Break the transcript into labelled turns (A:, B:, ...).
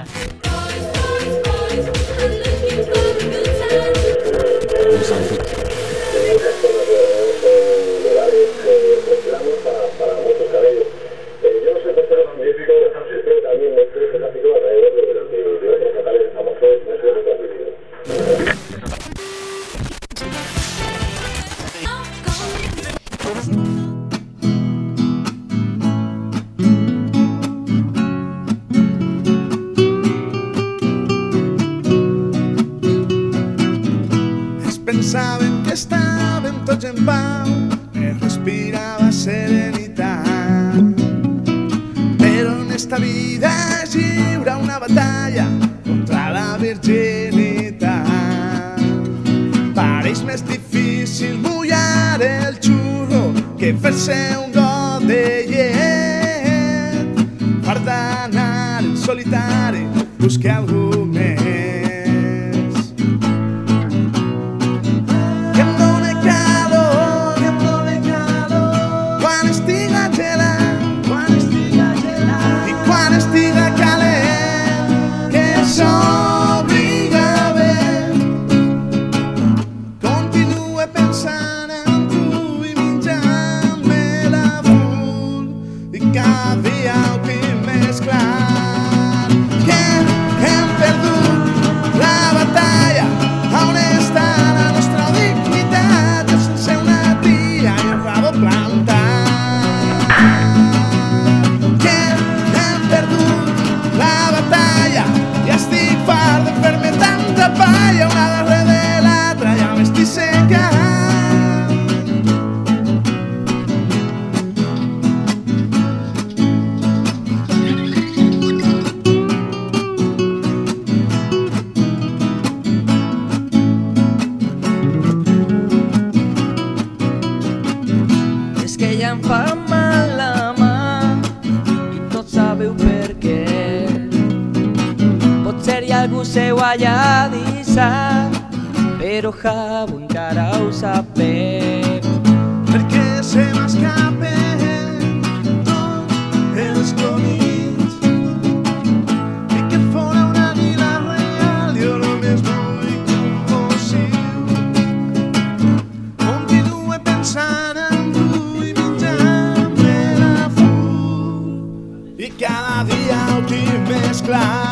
A: oh boys boys boys saben que estava tots en pau, que respirava serenitat. Però en esta vida es lliura una batalla contra la virginitat. Pareix més difícil mullar el xurro que fer-se un got de llet. Per d'anar en solitari, buscar algú em
B: fa mal la mà i tots sabeu per què. Potser hi ha algú seu allà dissat, però Javo encara ho
A: sap bé. climb.